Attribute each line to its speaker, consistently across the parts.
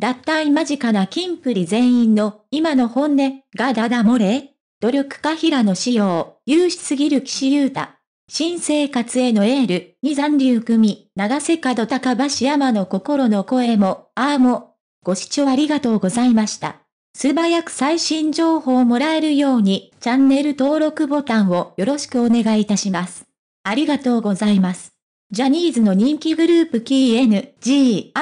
Speaker 1: 脱退間近なキンプリ全員の今の本音がダダ漏れ？努力家平野仕様、有志すぎる岸優太。新生活へのエール、に残留組、長瀬角高橋山の心の声も、ああも。ご視聴ありがとうございました。素早く最新情報をもらえるように、チャンネル登録ボタンをよろしくお願いいたします。ありがとうございます。ジャニーズの人気グループ KNG&PS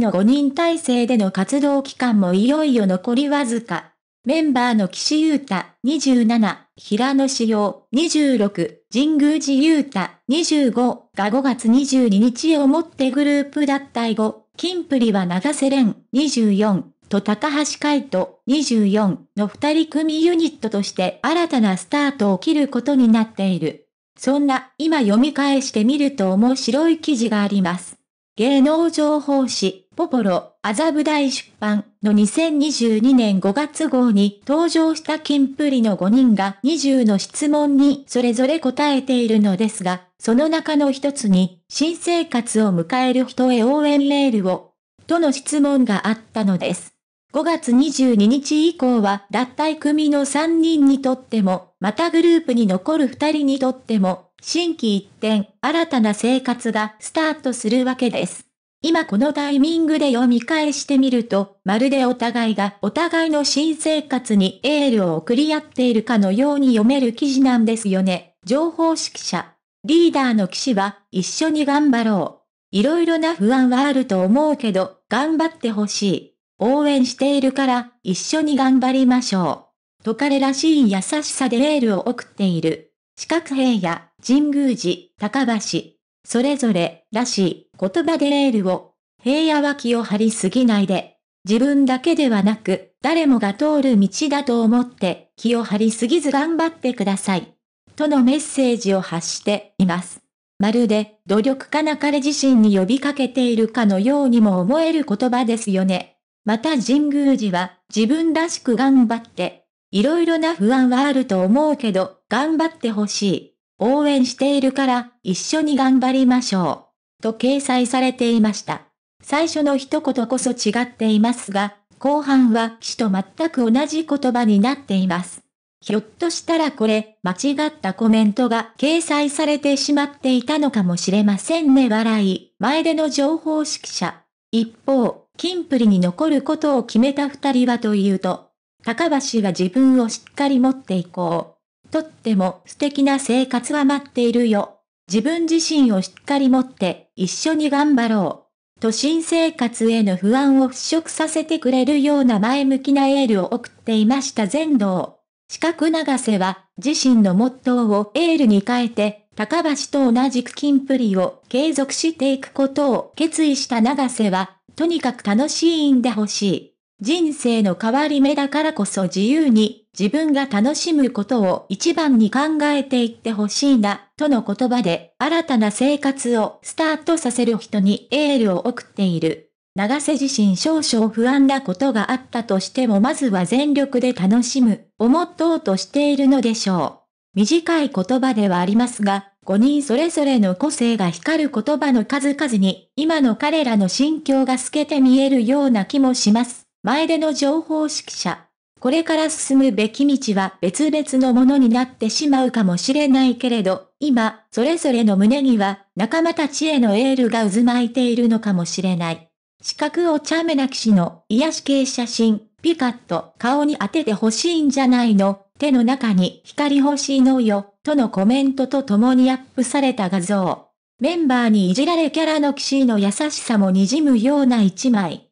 Speaker 1: の5人体制での活動期間もいよいよ残りわずか。メンバーの岸優太27、平野志陽26、神宮寺優太25が5月22日をもってグループ脱退後、金プリは長瀬廉24と高橋海人24の二人組ユニットとして新たなスタートを切ることになっている。そんな今読み返してみると面白い記事があります。芸能情報誌、ポポロ、麻布台出版の2022年5月号に登場したキンプリの5人が20の質問にそれぞれ答えているのですが、その中の一つに、新生活を迎える人へ応援メールを、との質問があったのです。5月22日以降は脱退組の3人にとっても、またグループに残る2人にとっても、新規一転、新たな生活がスタートするわけです。今このタイミングで読み返してみると、まるでお互いがお互いの新生活にエールを送り合っているかのように読める記事なんですよね。情報指揮者。リーダーの騎士は、一緒に頑張ろう。いろいろな不安はあると思うけど、頑張ってほしい。応援しているから一緒に頑張りましょう。と彼らしい優しさでエールを送っている。四角平や神宮寺、高橋、それぞれらしい言葉でエールを。平野は気を張りすぎないで。自分だけではなく、誰もが通る道だと思って気を張りすぎず頑張ってください。とのメッセージを発しています。まるで努力家な彼自身に呼びかけているかのようにも思える言葉ですよね。また神宮寺は自分らしく頑張って、いろいろな不安はあると思うけど、頑張ってほしい。応援しているから一緒に頑張りましょう。と掲載されていました。最初の一言こそ違っていますが、後半は騎士と全く同じ言葉になっています。ひょっとしたらこれ、間違ったコメントが掲載されてしまっていたのかもしれませんね笑い。前での情報指揮者。一方、キンプリに残ることを決めた二人はというと、高橋は自分をしっかり持っていこう。とっても素敵な生活は待っているよ。自分自身をしっかり持って一緒に頑張ろう。と新生活への不安を払拭させてくれるような前向きなエールを送っていました全道。四角長瀬は自身のモットーをエールに変えて、高橋と同じくキンプリを継続していくことを決意した長瀬は、とにかく楽しいんでほしい。人生の変わり目だからこそ自由に自分が楽しむことを一番に考えていってほしいな、との言葉で新たな生活をスタートさせる人にエールを送っている。長瀬自身少々不安なことがあったとしてもまずは全力で楽しむ、思っとうとしているのでしょう。短い言葉ではありますが、5人それぞれの個性が光る言葉の数々に、今の彼らの心境が透けて見えるような気もします。前での情報指揮者。これから進むべき道は別々のものになってしまうかもしれないけれど、今、それぞれの胸には仲間たちへのエールが渦巻いているのかもしれない。四角お茶目な騎士の癒し系写真、ピカッと顔に当ててほしいんじゃないの手の中に光欲しいのよ、とのコメントと共にアップされた画像。メンバーにいじられキャラの騎士の優しさも滲むような一枚。